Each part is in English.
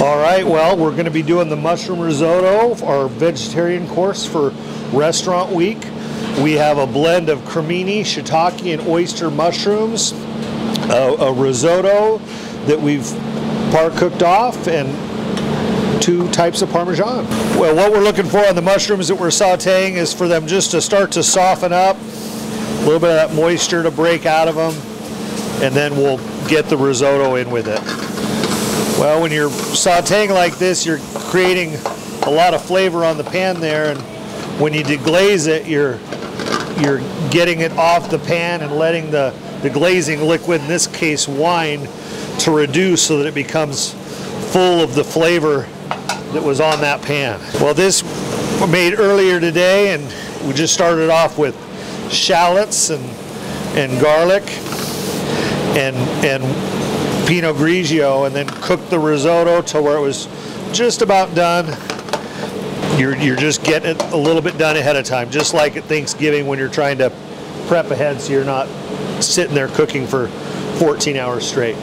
All right, well, we're going to be doing the mushroom risotto, our vegetarian course for restaurant week. We have a blend of cremini, shiitake, and oyster mushrooms, a, a risotto that we've par cooked off, and two types of Parmesan. Well, what we're looking for on the mushrooms that we're sauteing is for them just to start to soften up, a little bit of that moisture to break out of them, and then we'll get the risotto in with it. Well, when you're sauteing like this, you're creating a lot of flavor on the pan there, and when you deglaze it, you're you're getting it off the pan and letting the, the glazing liquid, in this case wine, to reduce so that it becomes full of the flavor that was on that pan. Well, this was made earlier today, and we just started off with shallots and and garlic and and Pinot Grigio, and then cook the risotto to where it was just about done. You're you're just getting it a little bit done ahead of time, just like at Thanksgiving when you're trying to prep ahead, so you're not sitting there cooking for 14 hours straight.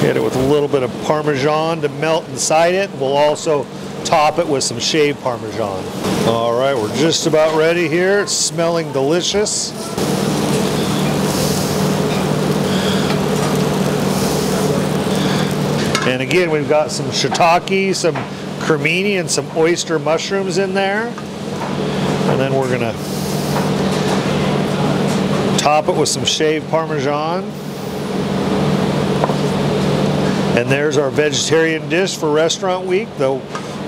Hit it with a little bit of Parmesan to melt inside it. We'll also top it with some shaved Parmesan. All right, we're just about ready here. It's smelling delicious. And again, we've got some shiitake, some cremini, and some oyster mushrooms in there. And then we're gonna top it with some shaved Parmesan. And there's our vegetarian dish for restaurant week, the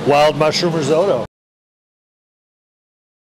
wild mushroom risotto.